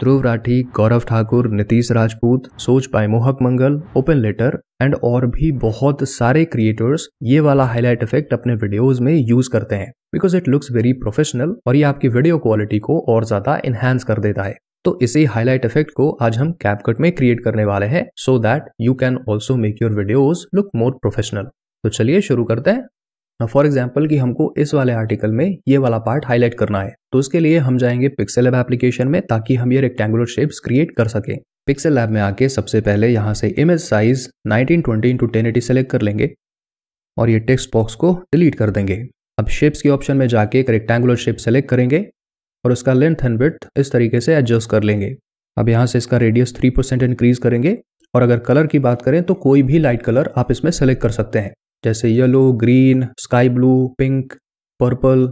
ध्रुव राठी, गौरव ठाकुर, नीतीश राजपूत सोच पाए मोहक मंगल, ओपन लेटर एंड और भी बहुत सारे क्रिएटर्स ये वाला हाईलाइट इफ़ेक्ट अपने वीडियोस में यूज़ करते हैं। Because it looks very professional और ये आपकी वीडियो क्वालिटी को और ज़्यादा इनहेंस कर देता है। तो इसी हाईलाइट इफ़ेक्ट को आज हम कैपकट में क्रिएट करने वाले हैं so that you can also make your videos look more professional तो चलिए शुरू करते हैं। फॉर एग्ज़ाम्पल कि हमको इस वाले आर्टिकल में ये वाला पार्ट हाईलाइट करना है तो उसके लिए हम जाएँगे पिक्सल लैब एप्लीकेशन में ताकि हम ये रेक्टेंगुलर शेप्स क्रिएट कर सकें। पिक्सल लैब में आके सबसे पहले यहाँ से image size 1920 into ten select कर लेंगे और ये टेक्स्ट बॉक्स को डिलीट कर देंगे। अब शेप्स के ऑप्शन में जाके एक रेक्टेंगुलर शेप सेलेक्ट करेंगे और उसका लेंथ एंड विथ इस तरीके से एडजस्ट कर लेंगे। अब यहाँ से इसका रेडियस थ्री परसेंट इंक्रीज करेंगे और अगर कलर की बात करें तो कोई भी लाइट कलर आप इसमें सेलेक्ट कर सकते हैं। जैसे yellow green sky blue pink purple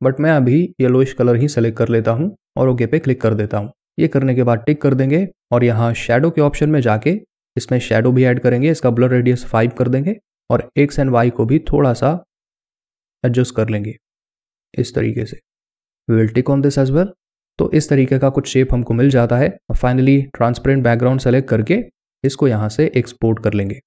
but मैं अभी येलोइश कलर ही सेलेक्ट कर लेता हूँ और ओके पे क्लिक कर देता हूँ। ये करने के बाद टिक कर देंगे और यहाँ शेडो के ऑप्शन में जाके इसमें शेडो भी ऐड करेंगे, इसका ब्लर रेडियस फाइव कर देंगे और एक्स एंड वाई को भी थोड़ा सा एडजस्ट कर लेंगे। इस तरीके से। We will tick on this as well तो इस तरीके का कुछ शेप हमको मिल जाता है। और फाइनली ट्रांसपेरेंट बैकग्राउंड सेलेक्ट करके इसको यहाँ से एक्सपोर्ट कर लेंगे।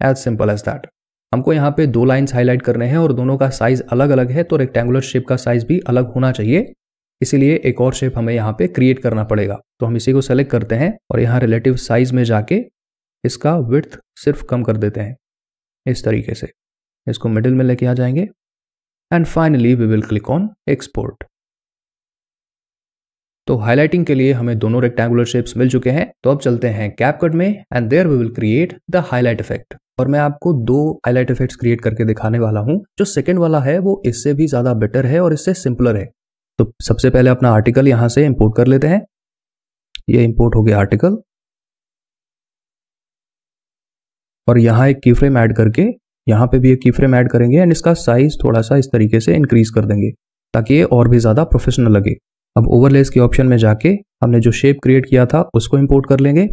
एज सिंपल एज दैट हमको यहाँ पे दो लाइंस हाईलाइट करने हैं और दोनों का साइज़ अलग अलग है तो रेक्टेंगुलर शेप का साइज़ भी अलग होना चाहिए। इसीलिए एक और शेप हमें यहाँ पे क्रिएट करना पड़ेगा। तो हम इसी को सेलेक्ट करते हैं और यहाँ रिलेटिव साइज़ में जाके इसका विथ सिर्फ़ कम कर देते हैं। इस तरीके से इसको मिडिल में लेके आ जाएँगे। And finally we will click on export तो हाईलाइटिंग के लिए हमें दोनों रेक्टेंगुलर शेप्स मिल चुके हैं। तो अब चलते हैं कैपकट में and there we will create the highlight effect और मैं आपको दो हाईलाइट इफेक्ट्स क्रिएट करके दिखाने वाला हूँ। जो सेकंड वाला है, वो इससे भी ज़्यादा बेटर है और इससे सिंपलर है। तो सबसे पहले अपना आर्टिकल यहाँ से इंपोर्ट कर लेते हैं। ये इंपोर्ट हो गया आर्टिकल और यहाँ एक की फ्रेम ऐड करके, यहाँ पे भी एक की फ्रेम ऐड करेंगे एंड इसका साइज़ थोड़ा सा इस तरीके से इंक्रीज कर देंगे, ताकि ये और भी ज़्यादा प्रोफेशनल लगे। अब ओवरलेस के ऑप्शन में जाके हमने जो शेप क्रिएट किया था, उसको इंपोर्ट कर लेंगे।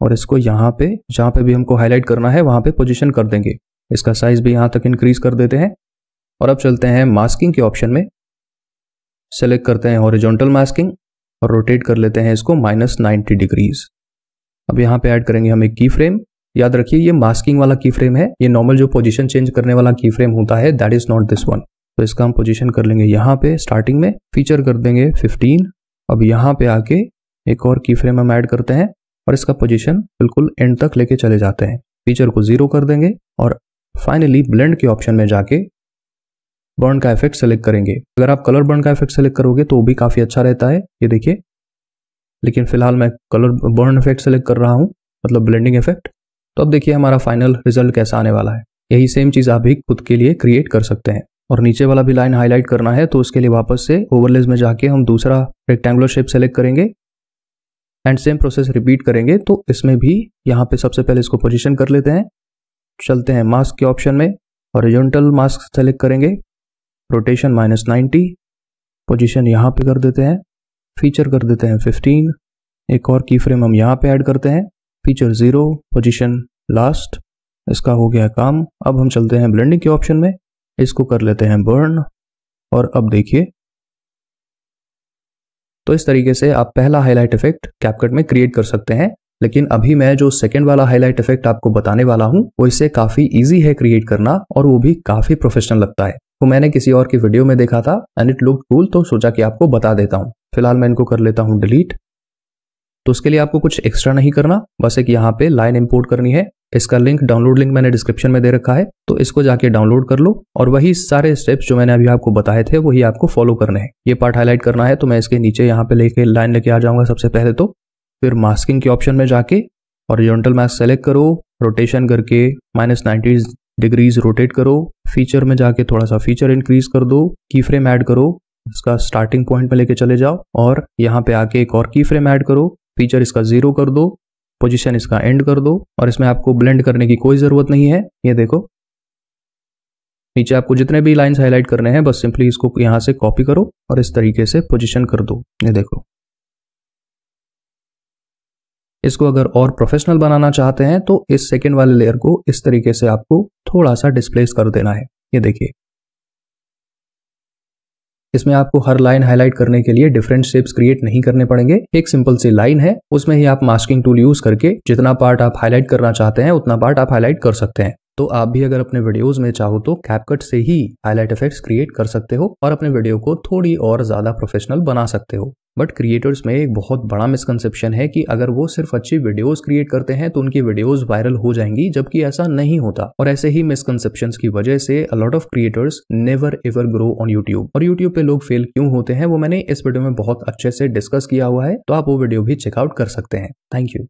और इसको यहाँ पे, जहाँ पे भी हमको हाईलाइट करना है, वहाँ पे पोजीशन कर देंगे। इसका साइज़ भी यहाँ तक इंक्रीज कर देते हैं। और अब चलते हैं मास्किंग के ऑप्शन में। सेलेक्ट करते हैं हॉरिजॉन्टल मास्किंग और रोटेट कर लेते हैं इसको माइनस नाइन्टी डिग्रीज अब यहाँ पे ऐड करेंगे हम एक की फ्रेम याद रखिए, ये मास्किंग वाला की फ्रेम है। ये नॉर्मल जो पोजीशन चेंज करने वाला की फ्रेम होता है that is not this one तो इसका हम पोजीशन कर लेंगे। यहाँ पे स्टार्टिंग में फीचर कर देंगे 15 अब यहाँ पे आके एक और की फ्रेम हम ऐड करते हैं और इसका पोजीशन बिल्कुल एंड तक लेके चले जाते हैं। फीचर को ज़ीरो कर देंगे और फाइनली ब्लेंड के ऑप्शन में जाके बर्न का इफ़ेक्ट सेलेक्ट करेंगे। अगर आप कलर बर्न का इफ़ेक्ट सेलेक्ट करोगे तो वो भी काफ़ी अच्छा रहता है, ये देखिए। लेकिन फ़िलहाल मैं कलर बर्न इफ़ेक्ट सेलेक्ट कर रहा हूँ मतलब ब्लेंडिंग इफ़ेक्ट तो अब देखिए हमारा फाइनल रिज़ल्ट कैसा आने वाला है। यही सेम चीज़ आप भी खुद के लिए क्रिएट कर सकते हैं। और नीचे वाला भी लाइन हाईलाइट करना है तो उसके लिए वापस से ओवरलेस में जाके हम दूसरा रेक्टेंगुलर शेप सेलेक्ट करेंगे एंड सेम प्रोसेस रिपीट करेंगे तो इसमें भी यहाँ पे सबसे पहले इसको पोजीशन कर लेते हैं। चलते हैं मास्क के ऑप्शन में हॉरिजॉन्टल मास्क सेलेक्ट करेंगे। रोटेशन माइनस नाइन्टी पोजिशन यहाँ पे कर देते हैं। फीचर कर देते हैं फिफ्टीन एक और की फ्रेम हम यहाँ पे ऐड करते हैं। फीचर ज़ीरो पोजिशन लास्ट इसका हो गया काम। अब हम चलते हैं ब्लेंडिंग के ऑप्शन में। इसको कर लेते हैं बर्न और अब देखिए। तो इस तरीके से आप पहला हाईलाइट इफ़ेक्ट कैपकट में क्रिएट कर सकते हैं। लेकिन अभी मैं जो सेकेंड वाला हाईलाइट इफ़ेक्ट आपको बताने वाला हूँ, वो इससे काफ़ी इजी है क्रिएट करना और वो भी काफ़ी प्रोफेशनल लगता है। वो मैंने किसी और की वीडियो में देखा था एंड इट लुक कूल तो सोचा कि आपको बता देता हूँ। फ़िलहाल मैं इनको कर लेता हूँ डिलीट तो उसके लिए आपको कुछ एक्स्ट्रा नहीं करना। बस एक यहाँ पे लाइन इंपोर्ट करनी है। इसका लिंक डाउनलोड लिंक मैंने डिस्क्रिप्शन में दे रखा है तो इसको जाके डाउनलोड कर लो और वही सारे स्टेप्स जो मैंने अभी आपको बताए थे, वही आपको फॉलो करने हैं। ये पार्ट हाईलाइट करना है तो मैं इसके नीचे यहाँ पे लेके लाइन लेके आ जाऊँगा सबसे पहले तो। फिर मास्किंग के ऑप्शन में जाके और मास्क सेलेक्ट करो रोटेशन करके माइनस डिग्रीज रोटेट करो फीचर में जाके थोड़ा सा फीचर इंक्रीज कर दो की फ्रेम ऐड करो, इसका स्टार्टिंग पॉइंट पे लेके चले जाओ और यहाँ पे आके एक और की फ्रेम ऐड करो फीचर इसका ज़ीरो कर दो पोजीशन इसका एंड कर दो और इसमें आपको ब्लेंड करने की कोई ज़रूरत नहीं है। ये देखो। नीचे आपको जितने भी लाइंस हाईलाइट करने हैं, बस सिंपली इसको यहाँ से कॉपी करो और इस तरीके से पोजीशन कर दो। ये देखो। इसको अगर और प्रोफेशनल बनाना चाहते हैं तो इस सेकेंड वाले लेयर को इस तरीके से आपको थोड़ा सा डिस्प्लेस कर देना है। ये देखिए। इसमें आपको हर लाइन हाईलाइट करने के लिए डिफरेंट शेप्स क्रिएट नहीं करने पड़ेंगे। एक सिंपल सी लाइन है, उसमें ही आप मास्किंग टूल यूज़ करके जितना पार्ट आप हाईलाइट करना चाहते हैं, उतना पार्ट आप हाईलाइट कर सकते हैं। तो आप भी अगर अपने वीडियोस में चाहो तो कैपकट से ही हाईलाइट इफेक्ट्स क्रिएट कर सकते हो और अपने वीडियो को थोड़ी और ज़्यादा प्रोफेशनल बना सकते हो। बट क्रिएटर्स में एक बहुत बड़ा मिसकनसेप्शन है कि अगर वो सिर्फ़ अच्छी वीडियोस क्रिएट करते हैं तो उनकी वीडियोस वायरल हो जाएँगी, जबकि ऐसा नहीं होता। और ऐसे ही मिसकनसेप्शन की वजह से a lot of creators never ever grow on YouTube और यूट्यूब पे लोग फेल क्यों होते हैं, वो मैंने इस वीडियो में बहुत अच्छे से डिस्कस किया हुआ है तो आप वो वीडियो भी चेकआउट कर सकते हैं। Thank you